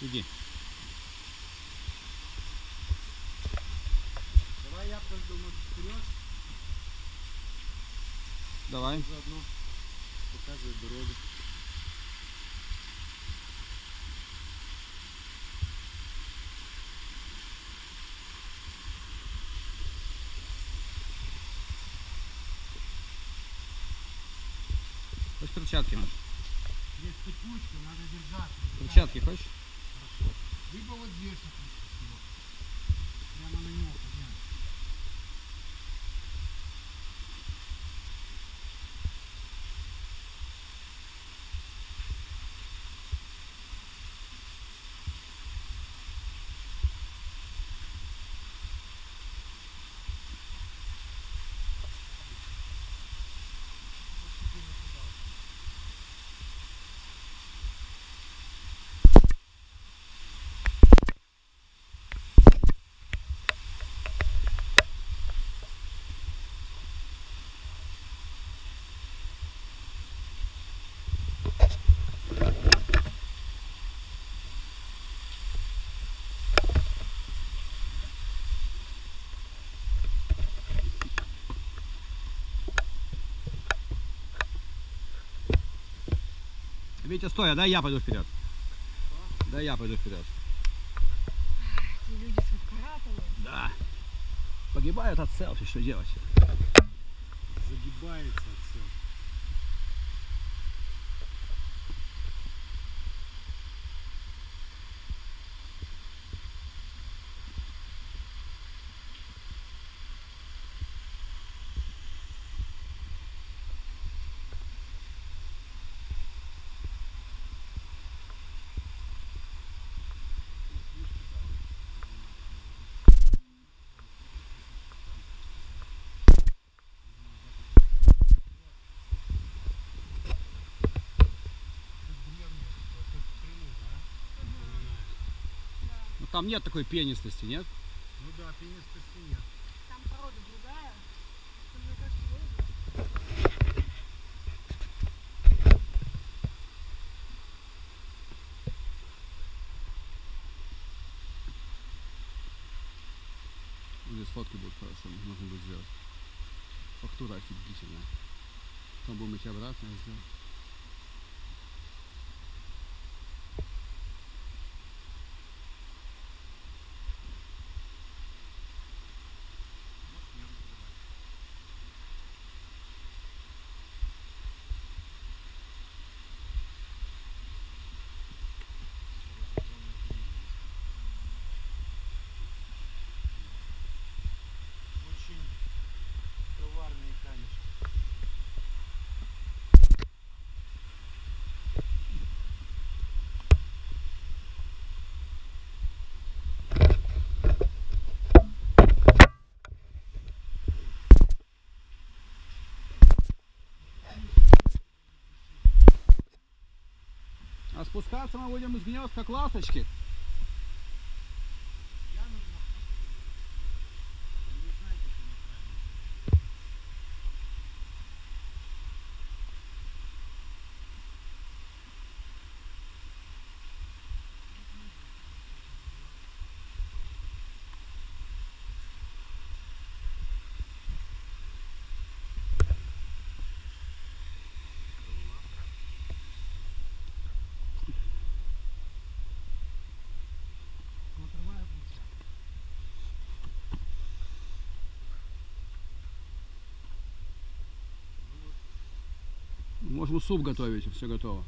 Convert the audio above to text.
Иди. Давай я подожду, может, вперед, Давай. заодно показывает дорогу. Хочешь перчатки? Здесь текучка, надо держаться. Перчатки хочешь? Либо вот здесь вот Витя, стой, а дай я пойду вперед. Дай я пойду вперед. Эти люди с. Да. Погибают от селфи, что делать? Загибается все. Ну, там нет такой пенистости, нет? Ну да, пенистости нет. Там порода другая. Это, Мне кажется, лоза. Здесь фотки будут хорошо, можно будет сделать. Фактура офигительная. Потом будем идти обратно и сделать. Спускаться мы будем из гнезд, как ласточки. Можем суп готовить, все готово.